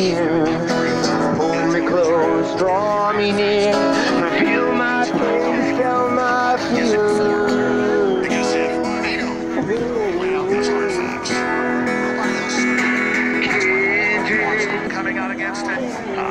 dear. Hold me close, draw me near. reveal my pain, tell my fears. Because if don't lay these artifacts, nobody else. Coming out against it.